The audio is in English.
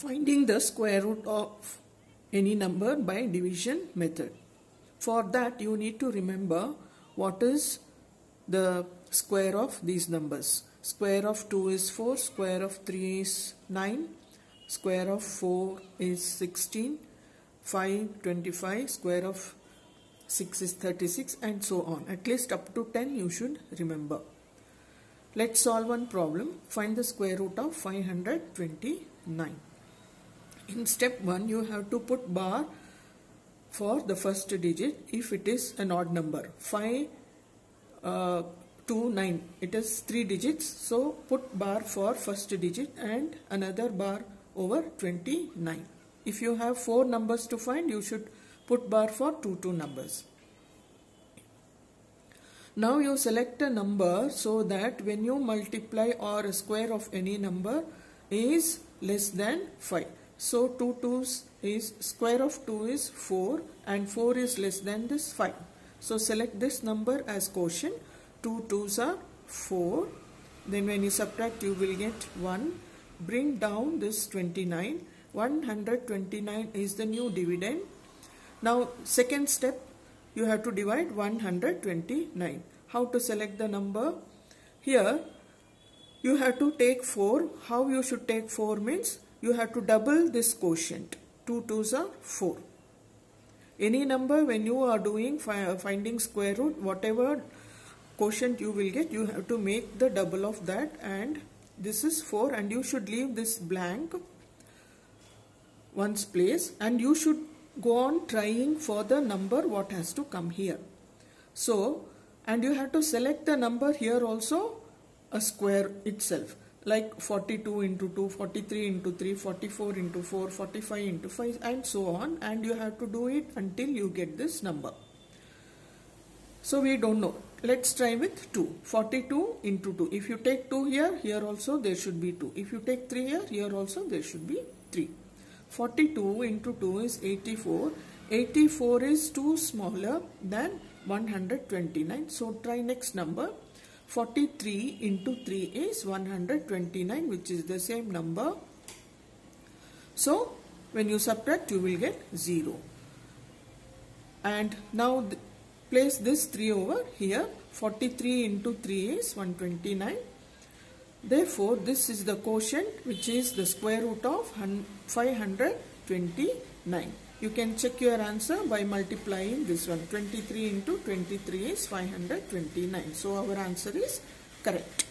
Finding the square root of any number by division method. For that you need to remember what is the square of these numbers. Square of 2 is 4, square of 3 is 9, square of 4 is 16, 5 25, square of 6 is 36 and so on. At least up to 10 you should remember. Let's solve one problem. Find the square root of 529. In step 1 you have to put bar for the first digit if it is an odd number. 5 uh, 2 9 it is 3 digits so put bar for first digit and another bar over 29. If you have 4 numbers to find you should put bar for 2 2 numbers. Now you select a number so that when you multiply or a square of any number is less than 5. So 2 2's is square of 2 is 4 and 4 is less than this 5. So select this number as quotient. 2 2's are 4. Then when you subtract you will get 1. Bring down this 29. 129 is the new dividend. Now second step you have to divide 129. How to select the number? Here you have to take 4. How you should take 4 means you have to double this quotient. 2 2's are 4. Any number when you are doing finding square root, whatever quotient you will get, you have to make the double of that and this is 4 and you should leave this blank one's place and you should go on trying for the number what has to come here. So, and you have to select the number here also a square itself like 42 into 2, 43 into 3, 44 into 4, 45 into 5 and so on and you have to do it until you get this number. So we don't know. Let's try with 2. 42 into 2. If you take 2 here, here also there should be 2. If you take 3 here, here also there should be 3. 42 into 2 is 84. 84 is 2 smaller than 129. So try next number. 43 into 3 is 129 which is the same number. So when you subtract you will get 0. And now place this 3 over here. 43 into 3 is 129. Therefore, this is the quotient which is the square root of 529. You can check your answer by multiplying this one. 23 into 23 is 529. So, our answer is correct.